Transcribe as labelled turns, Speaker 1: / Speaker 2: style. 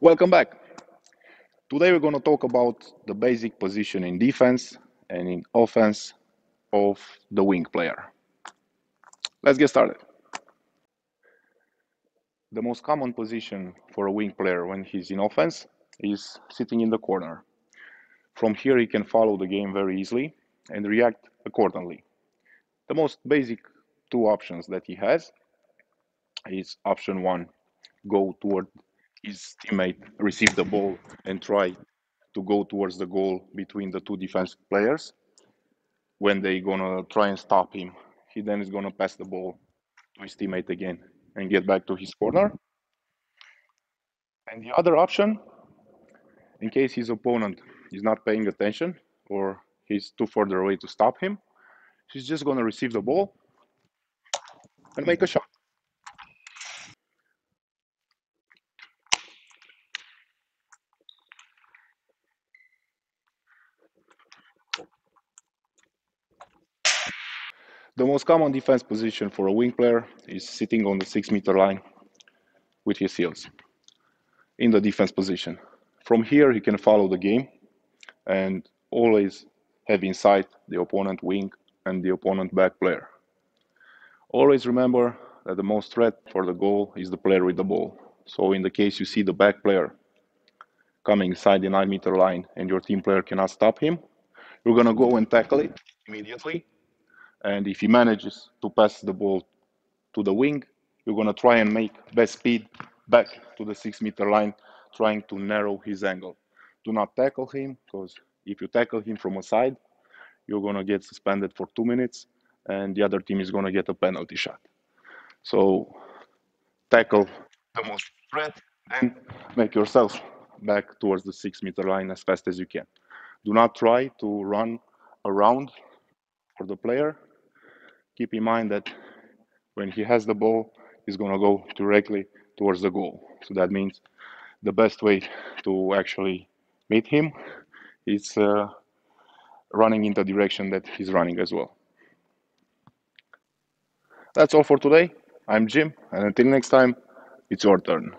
Speaker 1: Welcome back. Today we're going to talk about the basic position in defense and in offense of the wing player. Let's get started. The most common position for a wing player when he's in offense is sitting in the corner. From here he can follow the game very easily and react accordingly. The most basic two options that he has is option one, go toward his teammate, receive the ball and try to go towards the goal between the two defense players. When they're gonna try and stop him, he then is gonna pass the ball to his teammate again and get back to his corner. And the other option, in case his opponent is not paying attention or he's too further away to stop him, he's just gonna receive the ball and make a shot. The most common defense position for a wing player is sitting on the six meter line with his heels in the defense position. From here, he can follow the game and always have in sight the opponent wing and the opponent back player. Always remember that the most threat for the goal is the player with the ball. So in the case you see the back player coming inside the 9 meter line and your team player cannot stop him, you're going to go and tackle it immediately and if he manages to pass the ball to the wing, you're going to try and make best speed back to the six meter line, trying to narrow his angle. Do not tackle him because if you tackle him from a side, you're going to get suspended for two minutes and the other team is going to get a penalty shot. So tackle the most threat and make yourself back towards the six meter line as fast as you can. Do not try to run around for the player keep in mind that when he has the ball, he's going to go directly towards the goal. So that means the best way to actually meet him is uh, running in the direction that he's running as well. That's all for today. I'm Jim, and until next time, it's your turn.